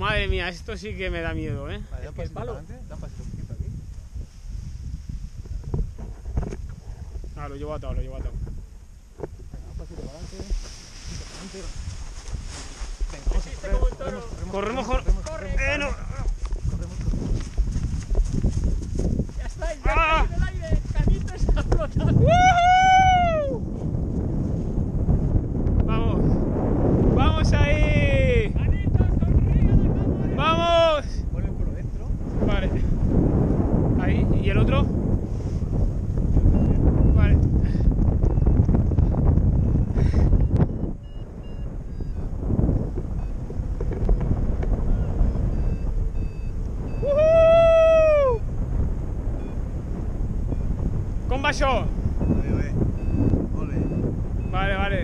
Madre mía, esto sí que me da miedo, ¿eh? Vale, pasito palo- para adelante, da un pasito un poquito aquí. Ah, lo llevo atado, lo llevo atado. Venga, un pasito para adelante. un pasito para adelante. Venga, vamos a correr. Corremos, corremos, corre- corremos, Eh, no. corremos, corremos. Ya está, ya ¡Ah! está en el aire. Canito está flotando. ¡Woohoo! Vamos. Vamos ahí. Canito, sonríe a la cámara. Vamos. Pon el culo dentro. Vale. Ahí. ¿Y el otro? Vale. Vale, vale.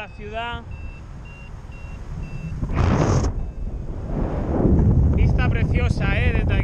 La ciudad. Vista preciosa, eh, desde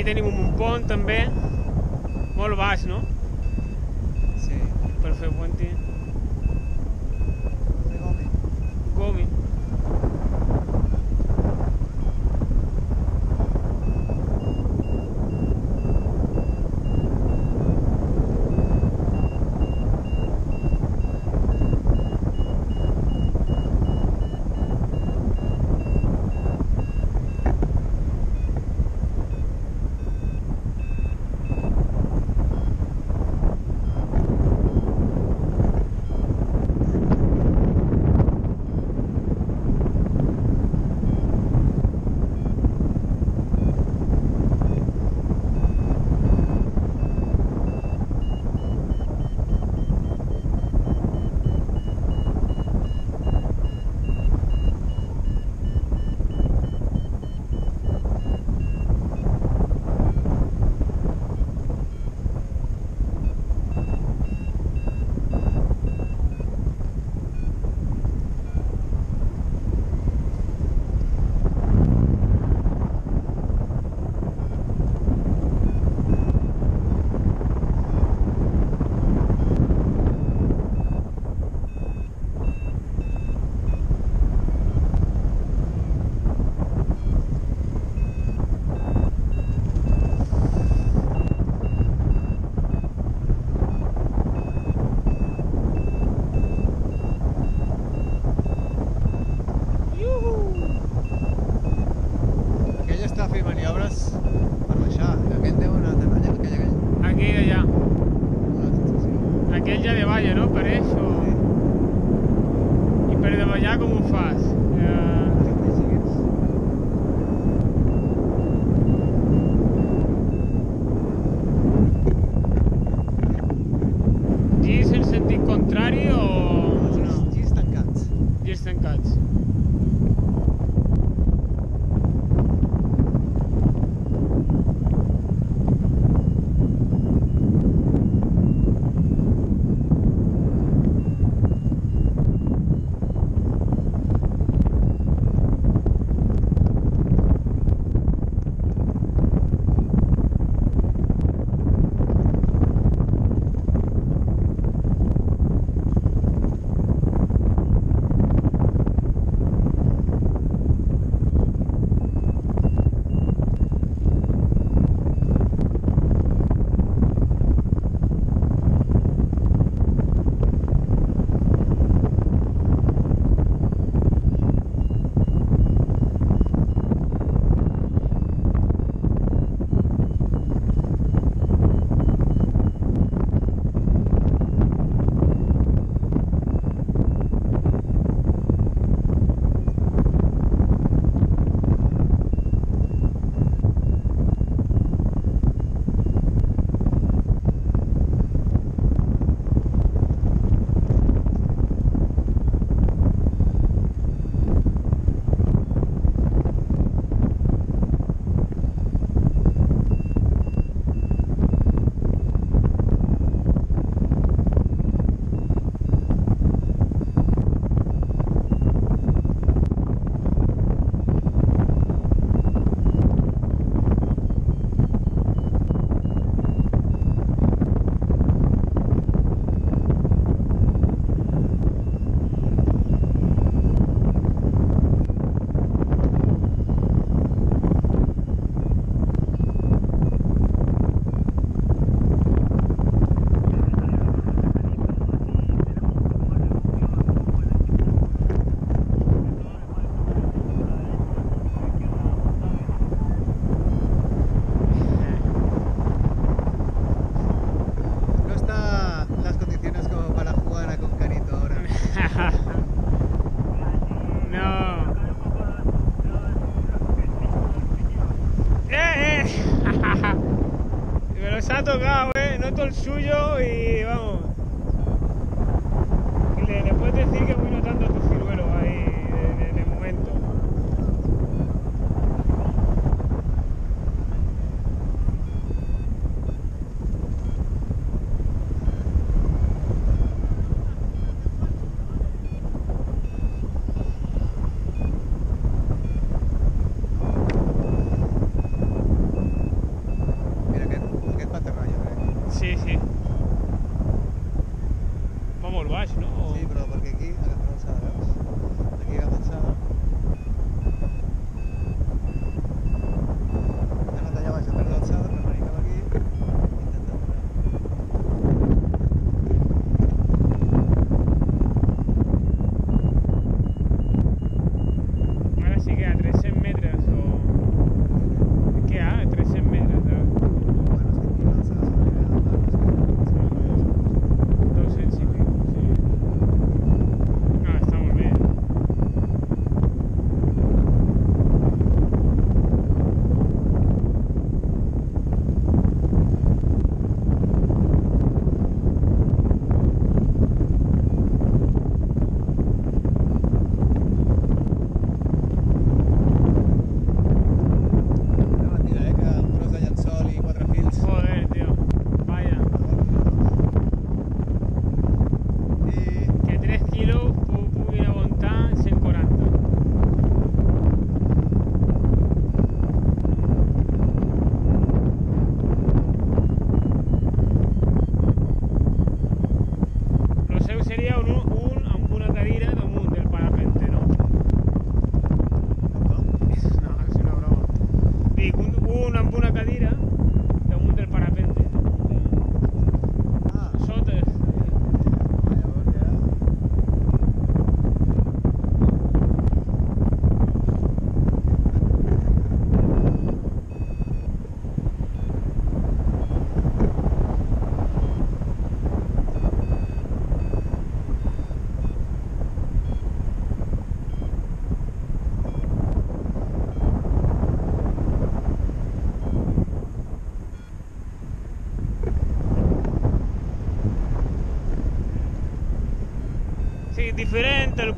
Allí tenim un pont també, molt baix, no? Sí. Per fer puente. nos ha tocado, ¿eh? Noto el suyo y vamos. Le, le puedes decir que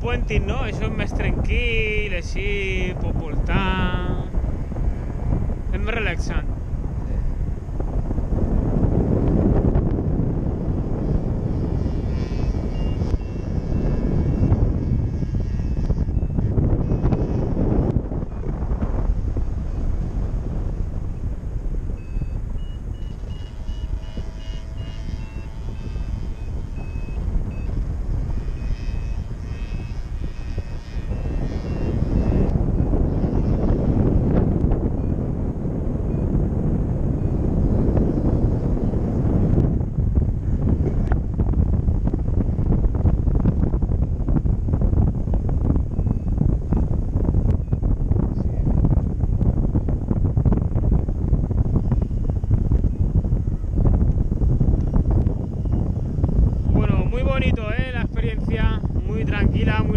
pontis, no? Això és més tranquil, així, pot voltar... És més relaxant. Em.